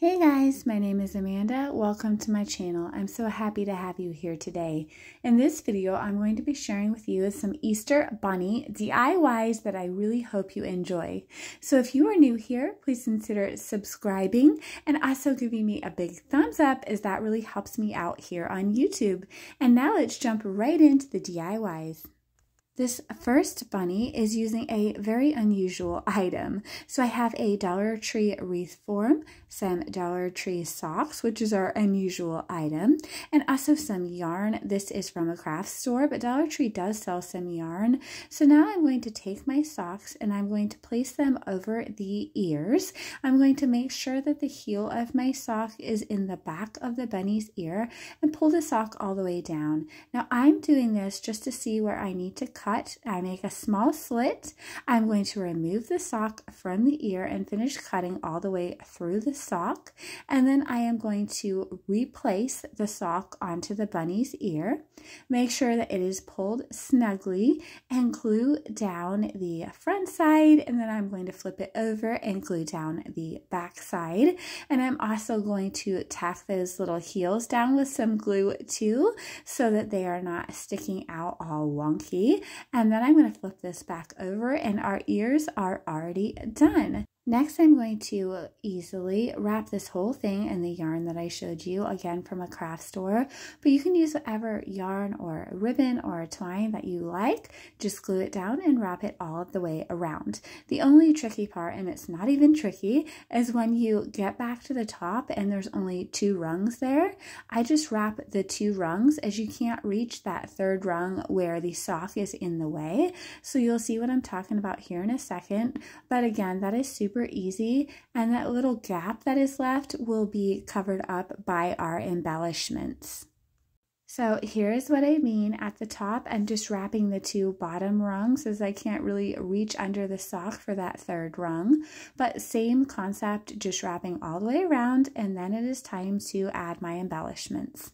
Hey guys, my name is Amanda. Welcome to my channel. I'm so happy to have you here today. In this video, I'm going to be sharing with you some Easter Bunny DIYs that I really hope you enjoy. So if you are new here, please consider subscribing and also giving me a big thumbs up as that really helps me out here on YouTube. And now let's jump right into the DIYs. This first bunny is using a very unusual item. So I have a Dollar Tree wreath form, some Dollar Tree socks, which is our unusual item, and also some yarn. This is from a craft store, but Dollar Tree does sell some yarn. So now I'm going to take my socks and I'm going to place them over the ears. I'm going to make sure that the heel of my sock is in the back of the bunny's ear and pull the sock all the way down. Now I'm doing this just to see where I need to cut cut, I make a small slit. I'm going to remove the sock from the ear and finish cutting all the way through the sock. And then I am going to replace the sock onto the bunny's ear. Make sure that it is pulled snugly and glue down the front side. And then I'm going to flip it over and glue down the back side. And I'm also going to tack those little heels down with some glue too so that they are not sticking out all wonky. And then I'm going to flip this back over and our ears are already done. Next, I'm going to easily wrap this whole thing in the yarn that I showed you, again from a craft store, but you can use whatever yarn or ribbon or twine that you like. Just glue it down and wrap it all the way around. The only tricky part, and it's not even tricky, is when you get back to the top and there's only two rungs there. I just wrap the two rungs as you can't reach that third rung where the sock is in the way. So you'll see what I'm talking about here in a second. But again, that is super super easy and that little gap that is left will be covered up by our embellishments. So here's what I mean at the top. I'm just wrapping the two bottom rungs as I can't really reach under the sock for that third rung. But same concept, just wrapping all the way around and then it is time to add my embellishments.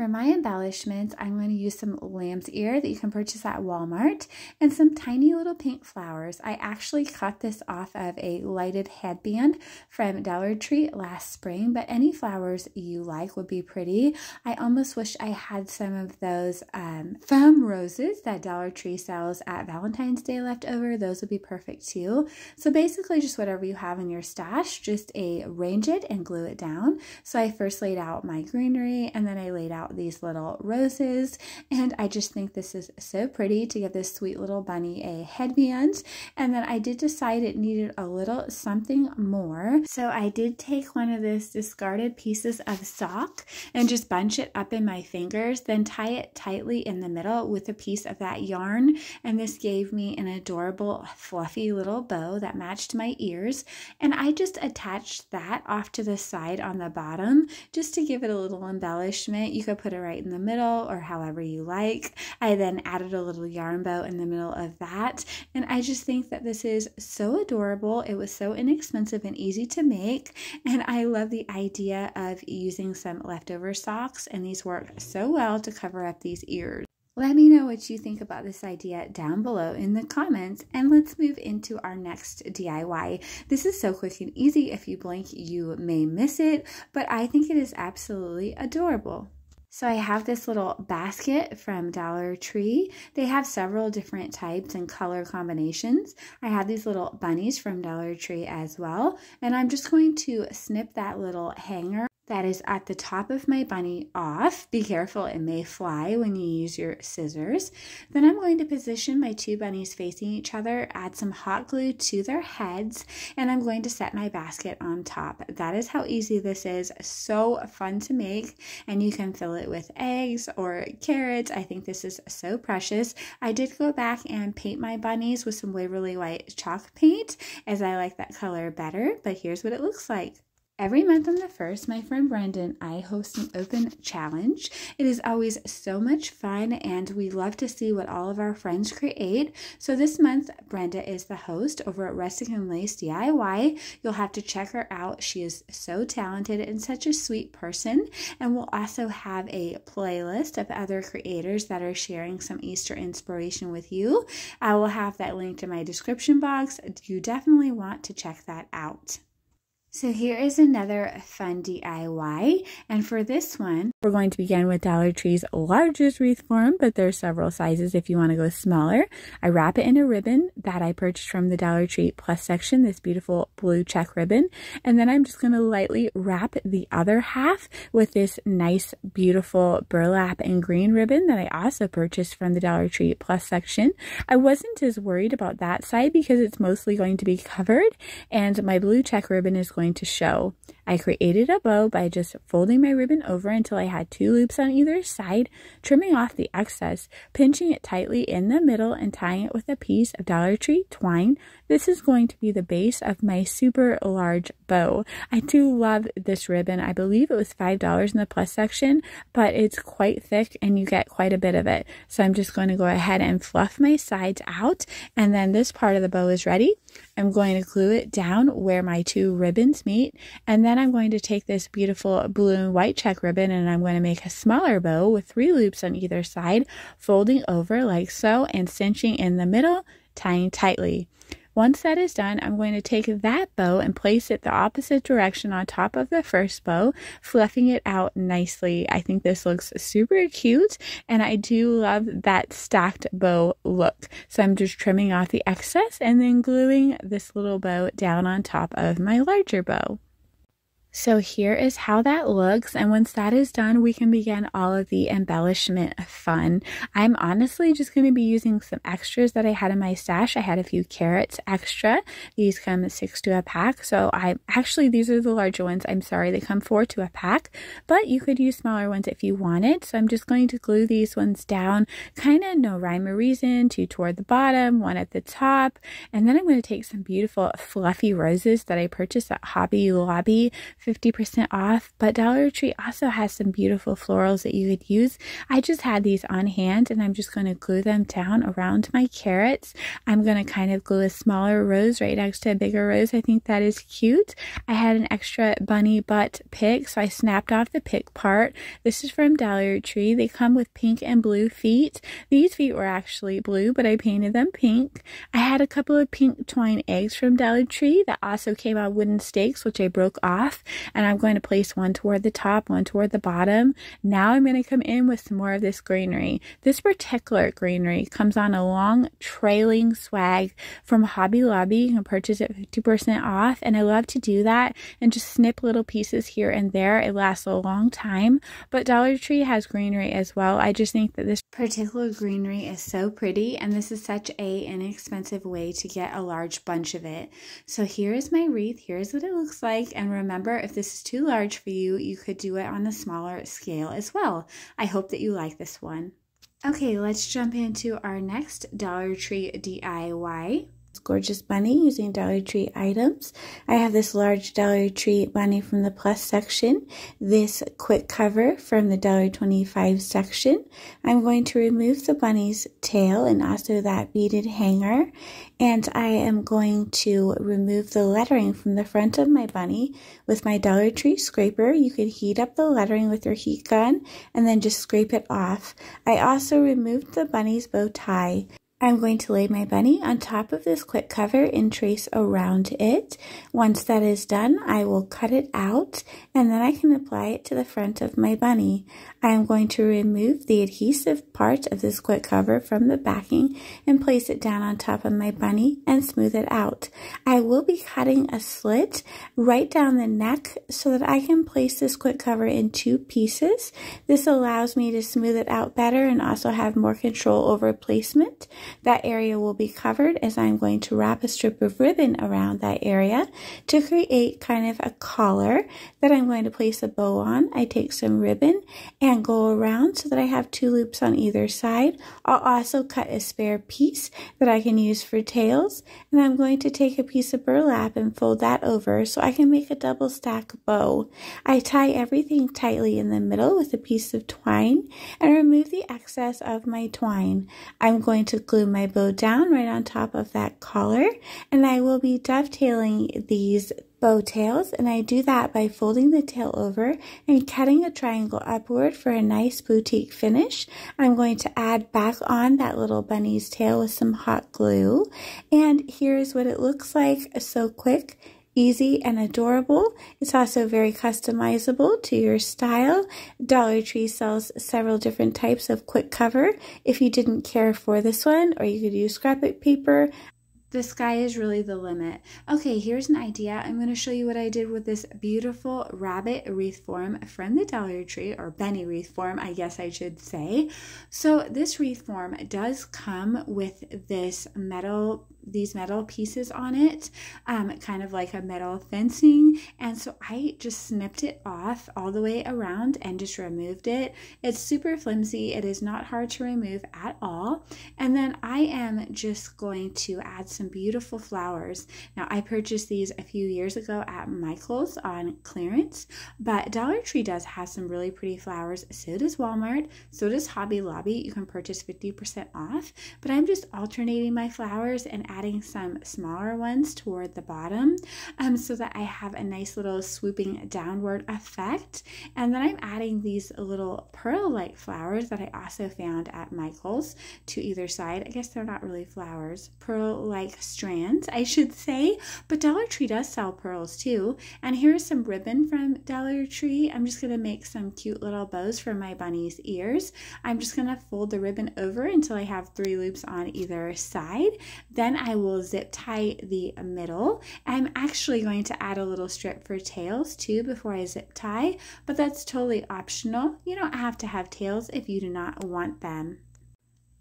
For my embellishments, I'm going to use some lamb's ear that you can purchase at Walmart and some tiny little pink flowers. I actually cut this off of a lighted headband from Dollar Tree last spring, but any flowers you like would be pretty. I almost wish I had some of those um, foam roses that Dollar Tree sells at Valentine's Day left over. Those would be perfect too. So basically just whatever you have in your stash, just arrange it and glue it down. So I first laid out my greenery and then I laid out these little roses. And I just think this is so pretty to give this sweet little bunny a headband. And then I did decide it needed a little something more. So I did take one of those discarded pieces of sock and just bunch it up in my fingers then tie it tightly in the middle with a piece of that yarn. And this gave me an adorable fluffy little bow that matched my ears. And I just attached that off to the side on the bottom just to give it a little embellishment. You could put it right in the middle or however you like. I then added a little yarn bow in the middle of that. And I just think that this is so adorable. It was so inexpensive and easy to make. And I love the idea of using some leftover socks. And these work so well to cover up these ears. Let me know what you think about this idea down below in the comments and let's move into our next DIY. This is so quick and easy. If you blink, you may miss it, but I think it is absolutely adorable. So I have this little basket from Dollar Tree. They have several different types and color combinations. I have these little bunnies from Dollar Tree as well. And I'm just going to snip that little hanger that is at the top of my bunny off. Be careful, it may fly when you use your scissors. Then I'm going to position my two bunnies facing each other, add some hot glue to their heads, and I'm going to set my basket on top. That is how easy this is. So fun to make, and you can fill it with eggs or carrots. I think this is so precious. I did go back and paint my bunnies with some Waverly White chalk paint as I like that color better, but here's what it looks like. Every month on the first, my friend Brenda and I host an open challenge. It is always so much fun, and we love to see what all of our friends create. So this month, Brenda is the host over at Rustic and Lace DIY. You'll have to check her out. She is so talented and such a sweet person. And we'll also have a playlist of other creators that are sharing some Easter inspiration with you. I will have that linked in my description box. You definitely want to check that out. So here is another fun DIY. And for this one, we're going to begin with Dollar Tree's largest wreath form, but there's several sizes if you want to go smaller. I wrap it in a ribbon that I purchased from the Dollar Tree Plus section, this beautiful blue check ribbon. And then I'm just going to lightly wrap the other half with this nice, beautiful burlap and green ribbon that I also purchased from the Dollar Tree Plus section. I wasn't as worried about that side because it's mostly going to be covered and my blue check ribbon is going going to show. I created a bow by just folding my ribbon over until I had two loops on either side, trimming off the excess, pinching it tightly in the middle, and tying it with a piece of Dollar Tree twine. This is going to be the base of my super large bow. I do love this ribbon. I believe it was $5 in the plus section, but it's quite thick and you get quite a bit of it. So I'm just going to go ahead and fluff my sides out, and then this part of the bow is ready. I'm going to glue it down where my two ribbons meet, and then I'm going to take this beautiful blue and white check ribbon and I'm going to make a smaller bow with three loops on either side, folding over like so and cinching in the middle, tying tightly. Once that is done, I'm going to take that bow and place it the opposite direction on top of the first bow, fluffing it out nicely. I think this looks super cute and I do love that stacked bow look. So I'm just trimming off the excess and then gluing this little bow down on top of my larger bow. So here is how that looks. And once that is done, we can begin all of the embellishment fun. I'm honestly just going to be using some extras that I had in my stash. I had a few carrots extra. These come six to a pack. So I actually, these are the larger ones. I'm sorry, they come four to a pack, but you could use smaller ones if you wanted. So I'm just going to glue these ones down, kind of no rhyme or reason, two toward the bottom, one at the top. And then I'm going to take some beautiful fluffy roses that I purchased at Hobby Lobby 50% off, but Dollar Tree also has some beautiful florals that you could use. I just had these on hand and I'm just going to glue them down around my carrots. I'm going to kind of glue a smaller rose right next to a bigger rose. I think that is cute. I had an extra bunny butt pick, so I snapped off the pick part. This is from Dollar Tree. They come with pink and blue feet. These feet were actually blue, but I painted them pink. I had a couple of pink twine eggs from Dollar Tree that also came on wooden stakes, which I broke off and I'm going to place one toward the top, one toward the bottom. Now I'm going to come in with some more of this greenery. This particular greenery comes on a long trailing swag from Hobby Lobby. You can purchase it 50% off, and I love to do that and just snip little pieces here and there. It lasts a long time, but Dollar Tree has greenery as well. I just think that this particular greenery is so pretty, and this is such a inexpensive way to get a large bunch of it. So here is my wreath. Here's what it looks like, and remember, if this is too large for you, you could do it on a smaller scale as well. I hope that you like this one. Okay, let's jump into our next Dollar Tree DIY gorgeous bunny using Dollar Tree items. I have this large Dollar Tree bunny from the plus section, this quick cover from the $1.25 section. I'm going to remove the bunny's tail and also that beaded hanger, and I am going to remove the lettering from the front of my bunny with my Dollar Tree scraper. You could heat up the lettering with your heat gun and then just scrape it off. I also removed the bunny's bow tie. I'm going to lay my bunny on top of this quick cover and trace around it. Once that is done, I will cut it out and then I can apply it to the front of my bunny. I am going to remove the adhesive part of this quick cover from the backing and place it down on top of my bunny and smooth it out. I will be cutting a slit right down the neck so that I can place this quick cover in two pieces. This allows me to smooth it out better and also have more control over placement. That area will be covered as I'm going to wrap a strip of ribbon around that area to create kind of a collar that I'm going to place a bow on. I take some ribbon and go around so that I have two loops on either side. I'll also cut a spare piece that I can use for tails and I'm going to take a piece of burlap and fold that over so I can make a double stack bow. I tie everything tightly in the middle with a piece of twine and remove the excess of my twine. I'm going to glue my bow down right on top of that collar and I will be dovetailing these bow tails and I do that by folding the tail over and cutting a triangle upward for a nice boutique finish. I'm going to add back on that little bunny's tail with some hot glue and here's what it looks like so quick easy and adorable. It's also very customizable to your style. Dollar Tree sells several different types of quick cover if you didn't care for this one, or you could use scrapbook paper the sky is really the limit. Okay, here's an idea. I'm going to show you what I did with this beautiful rabbit wreath form from the Dollar Tree, or Benny wreath form, I guess I should say. So this wreath form does come with this metal these metal pieces on it, um, kind of like a metal fencing. And so I just snipped it off all the way around and just removed it. It's super flimsy. It is not hard to remove at all. And then I am just going to add some beautiful flowers. Now I purchased these a few years ago at Michael's on clearance, but Dollar Tree does have some really pretty flowers. So does Walmart. So does Hobby Lobby. You can purchase 50% off. But I'm just alternating my flowers and adding some smaller ones toward the bottom um, so that I have a nice little swooping downward effect. And then I'm adding these little pearl-like flowers that I also found at Michael's to either side. I guess they're not really flowers, pearl-like strands, I should say. But Dollar Tree does sell pearls too. And here's some ribbon from Dollar Tree. I'm just going to make some cute little bows for my bunny's ears. I'm just going to fold the ribbon over until I have three loops on either side. Then I will zip tie the middle. I'm actually going to add a little strip for tails too before I zip tie, but that's totally optional. You don't have to have tails if you do not want them.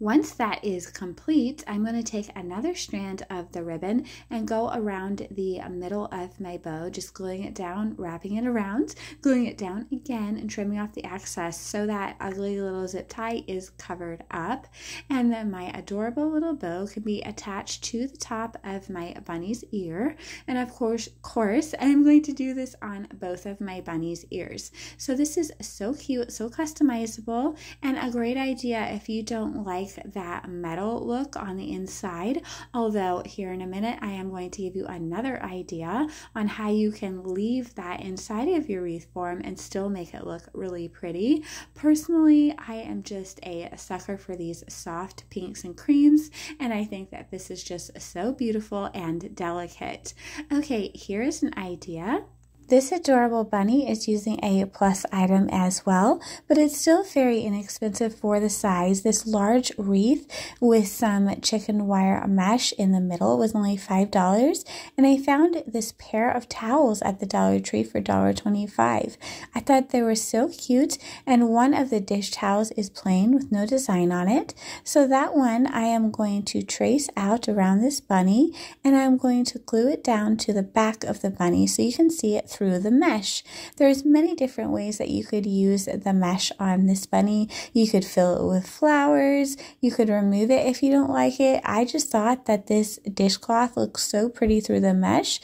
Once that is complete, I'm going to take another strand of the ribbon and go around the middle of my bow, just gluing it down, wrapping it around, gluing it down again, and trimming off the excess so that ugly little zip tie is covered up. And then my adorable little bow can be attached to the top of my bunny's ear. And of course, course, I'm going to do this on both of my bunny's ears. So this is so cute, so customizable, and a great idea if you don't like like that metal look on the inside. Although here in a minute, I am going to give you another idea on how you can leave that inside of your wreath form and still make it look really pretty. Personally, I am just a sucker for these soft pinks and creams, and I think that this is just so beautiful and delicate. Okay, here's an idea. This adorable bunny is using a plus item as well, but it's still very inexpensive for the size. This large wreath with some chicken wire mesh in the middle was only $5, and I found this pair of towels at the Dollar Tree for $1.25. I thought they were so cute, and one of the dish towels is plain with no design on it. So that one I am going to trace out around this bunny, and I'm going to glue it down to the back of the bunny so you can see it through the mesh. There's many different ways that you could use the mesh on this bunny. You could fill it with flowers. You could remove it if you don't like it. I just thought that this dishcloth looks so pretty through the mesh.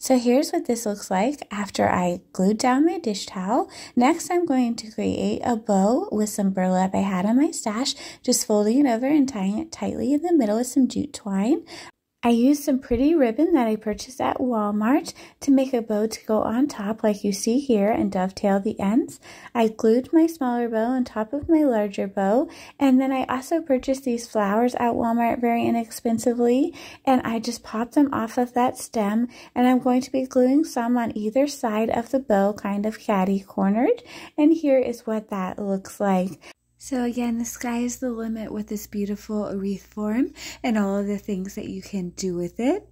So here's what this looks like after I glued down my dish towel. Next, I'm going to create a bow with some burlap I had in my stash, just folding it over and tying it tightly in the middle with some jute twine. I used some pretty ribbon that I purchased at Walmart to make a bow to go on top like you see here and dovetail the ends. I glued my smaller bow on top of my larger bow and then I also purchased these flowers at Walmart very inexpensively and I just popped them off of that stem and I'm going to be gluing some on either side of the bow kind of catty cornered and here is what that looks like. So again, the sky is the limit with this beautiful wreath form and all of the things that you can do with it.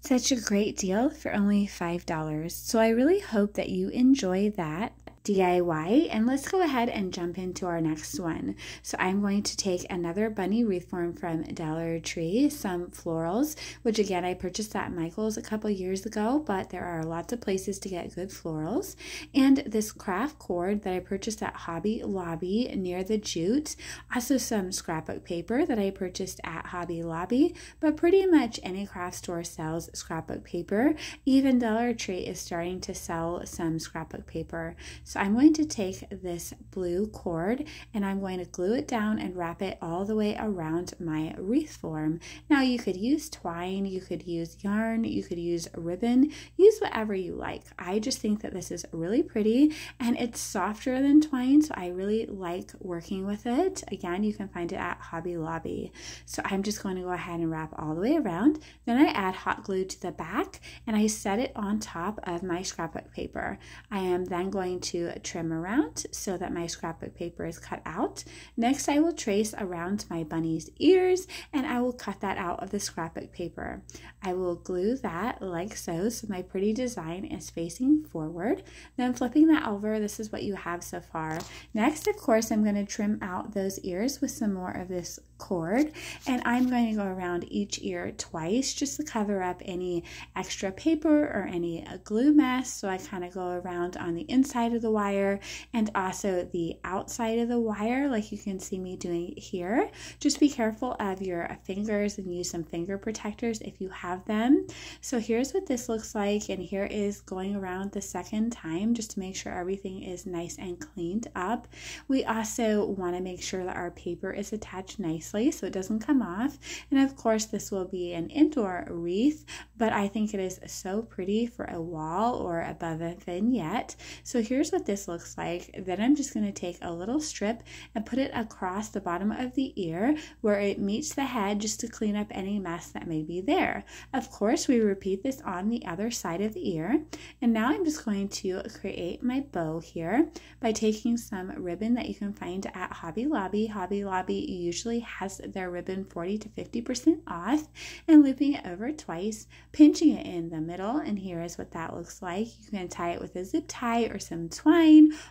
Such a great deal for only $5. So I really hope that you enjoy that. DIY and let's go ahead and jump into our next one. So I'm going to take another bunny wreath form from Dollar Tree, some florals, which again I purchased at Michael's a couple years ago, but there are lots of places to get good florals. And this craft cord that I purchased at Hobby Lobby near the jute. Also some scrapbook paper that I purchased at Hobby Lobby, but pretty much any craft store sells scrapbook paper. Even Dollar Tree is starting to sell some scrapbook paper. So I'm going to take this blue cord and I'm going to glue it down and wrap it all the way around my wreath form. Now you could use twine, you could use yarn, you could use ribbon, use whatever you like. I just think that this is really pretty and it's softer than twine, so I really like working with it. Again, you can find it at Hobby Lobby. So I'm just going to go ahead and wrap all the way around. Then I add hot glue to the back and I set it on top of my scrapbook paper. I am then going to trim around so that my scrapbook paper is cut out. Next, I will trace around my bunny's ears and I will cut that out of the scrapbook paper. I will glue that like so, so my pretty design is facing forward. Then flipping that over, this is what you have so far. Next, of course, I'm going to trim out those ears with some more of this cord and I'm going to go around each ear twice just to cover up any extra paper or any uh, glue mess so I kind of go around on the inside of the wire and also the outside of the wire like you can see me doing here just be careful of your fingers and use some finger protectors if you have them so here's what this looks like and here is going around the second time just to make sure everything is nice and cleaned up we also want to make sure that our paper is attached nicely nicely so it doesn't come off. And of course, this will be an indoor wreath, but I think it is so pretty for a wall or above a vignette. So here's what this looks like. Then I'm just going to take a little strip and put it across the bottom of the ear where it meets the head just to clean up any mess that may be there. Of course, we repeat this on the other side of the ear. And now I'm just going to create my bow here by taking some ribbon that you can find at Hobby Lobby. Hobby Lobby usually has their ribbon 40 to 50% off and looping it over twice, pinching it in the middle, and here is what that looks like. You can tie it with a zip tie or some twine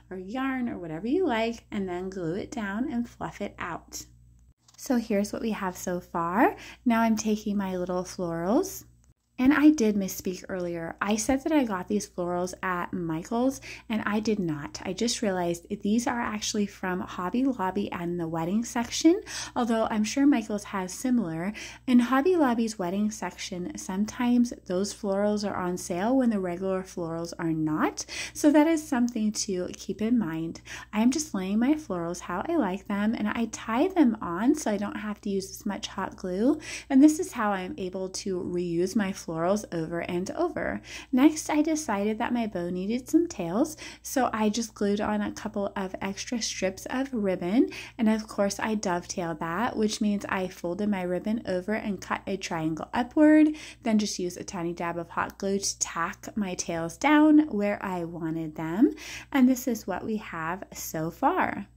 or yarn or whatever you like, and then glue it down and fluff it out. So here's what we have so far. Now I'm taking my little florals and I did misspeak earlier. I said that I got these florals at Michael's, and I did not. I just realized these are actually from Hobby Lobby and the wedding section, although I'm sure Michael's has similar. In Hobby Lobby's wedding section, sometimes those florals are on sale when the regular florals are not, so that is something to keep in mind. I'm just laying my florals how I like them, and I tie them on so I don't have to use as much hot glue, and this is how I'm able to reuse my florals florals over and over. Next, I decided that my bow needed some tails, so I just glued on a couple of extra strips of ribbon, and of course I dovetailed that, which means I folded my ribbon over and cut a triangle upward, then just use a tiny dab of hot glue to tack my tails down where I wanted them, and this is what we have so far.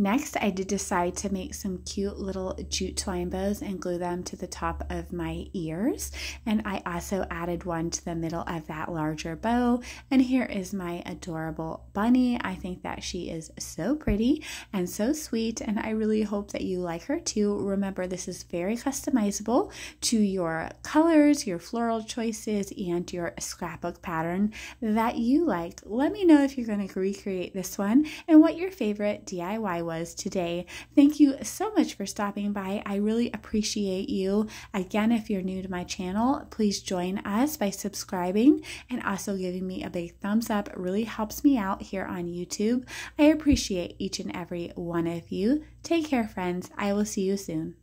Next, I did decide to make some cute little jute twine bows and glue them to the top of my ears. And I also added one to the middle of that larger bow. And here is my adorable bunny. I think that she is so pretty and so sweet. And I really hope that you like her too. Remember, this is very customizable to your colors, your floral choices, and your scrapbook pattern that you like. Let me know if you're going to recreate this one and what your favorite DIY was today. Thank you so much for stopping by. I really appreciate you. Again, if you're new to my channel, please join us by subscribing and also giving me a big thumbs up. It really helps me out here on YouTube. I appreciate each and every one of you. Take care, friends. I will see you soon.